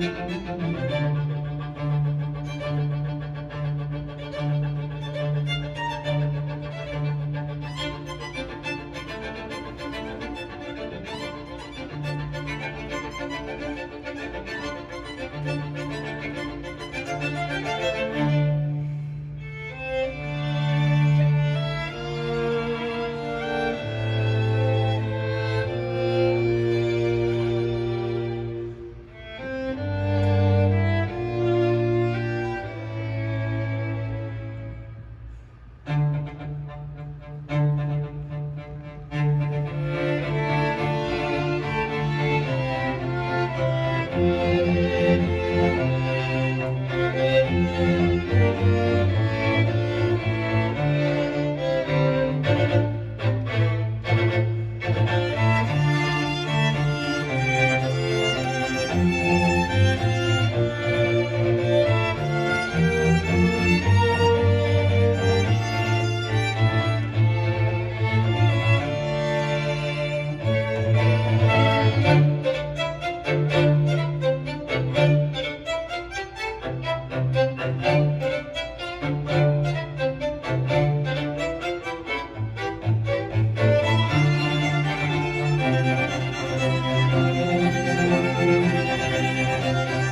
Música